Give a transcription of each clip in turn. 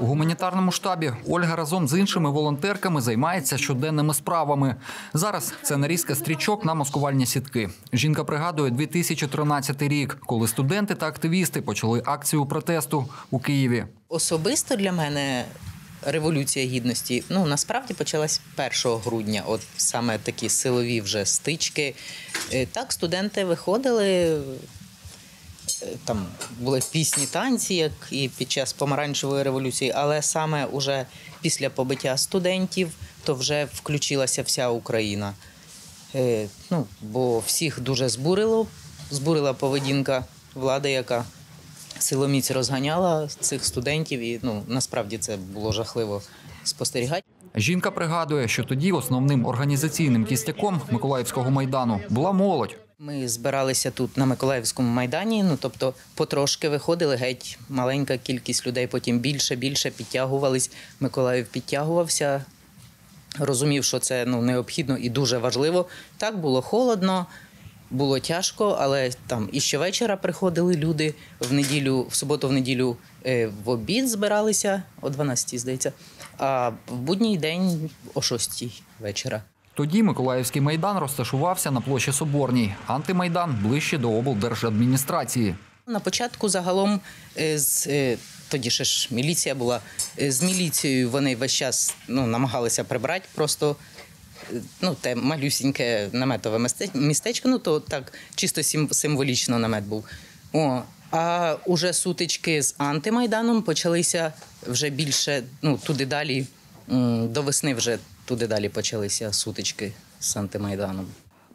У гуманітарному штабі Ольга разом з іншими волонтерками займається щоденними справами. Зараз це нарізка стрічок на маскувальні сітки. Жінка пригадує 2013 рік, коли студенти та активісти почали акцію протесту у Києві. Особисто для мене революція гідності ну насправді почалась 1 грудня. От саме такі силові вже стички. Е, Так, студенти виходили. Е, Там були пісні танці, як і під час помаранчевої революції, але саме уже після побиття студентів то вже включилася вся Україна. Е, ну, бо всіх дуже збурило, збурила поведінка влади, яка силоміць розганяла цих студентів, і ну насправді це було жахливо спостерігати. Жінка пригадує, що тоді основним організаційним кістяком Миколаївського майдану була молодь. Ми збиралися тут на Миколаївському майдані. Ну тобто, потрошки виходили геть маленька кількість людей, потім більше, більше підтягувались. Миколаїв підтягувався, розумів, що це ну необхідно і дуже важливо. Так було холодно. Було тяжко, але там і щовечора приходили люди в неділю, в суботу, в неділю е, в обід збиралися о 12, здається, а в будній день о 6 вечора. Тоді Миколаївський майдан розташувався на площі Соборній, антимайдан ближче до облдержадміністрації. На початку загалом е, з е, тоді ще ж міліція була е, з міліцією. Вони весь час ну намагалися прибрати просто. Ну, те малюсіньке наметове містечко, ну то так чисто символічно намет був. О, а уже сутички з антимайданом почалися вже більше, ну туди далі, до весни вже туди далі почалися сутички з антимайданом.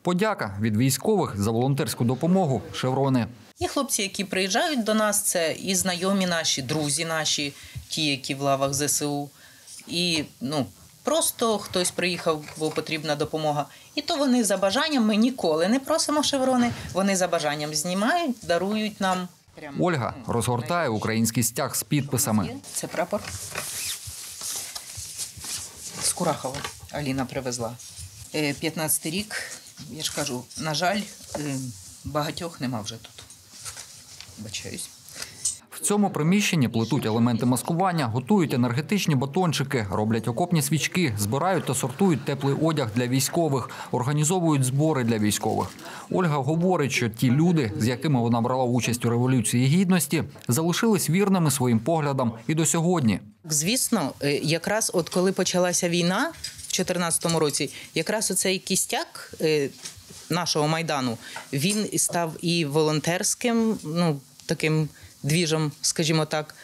Подяка від військових за волонтерську допомогу шеврони. Є хлопці, які приїжджають до нас, це і знайомі наші, друзі наші, ті, які в лавах ЗСУ. І ну, просто хтось приїхав, бо потрібна допомога. І то вони за бажанням, ми ніколи не просимо шеврони, вони за бажанням знімають, дарують нам. Прямо, Ольга ну, розгортає український стяг з підписами. Це прапор. Курахова Аліна привезла. Е, 15 рік, я ж кажу, на жаль, е, багатьох нема вже тут. Бачаюсь. Цьому приміщенні плетуть елементи маскування, готують енергетичні батончики, роблять окопні свічки, збирають та сортують теплий одяг для військових, організовують збори для військових. Ольга говорить, що ті люди, з якими вона брала участь у революції гідності, залишились вірними своїм поглядам і до сьогодні. Звісно, е, якраз от коли почалася війна в 2014 році, якраз оцей кістяк е, нашого майдану він став і волонтерським, ну таким двіжом, скажімо так.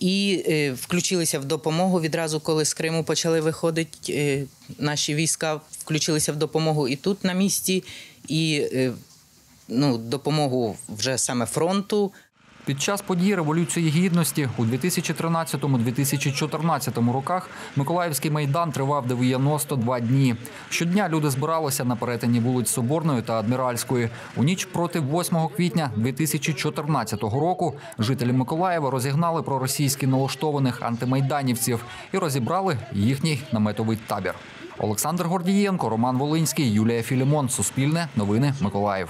І е, включилися в допомогу відразу, коли з Криму почали виходити е, наші війська, включилися в допомогу і тут на місці, і е, ну, допомогу вже саме фронту. Під час подій Революції Гідності у 2013-2014 роках Миколаївський майдан тривав 92 дні. Щодня люди збиралися на перетині вулиць Соборної та Адміральської. У ніч проти 8 квітня 2014 року жителі Миколаєва розігнали проросійськи налаштованих антимайданівців і розібрали їхній наметовий табір. Олександр Гордієнко, Роман Волинський, Юлія Філімон. Суспільне. Новини Миколаїв.